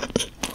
you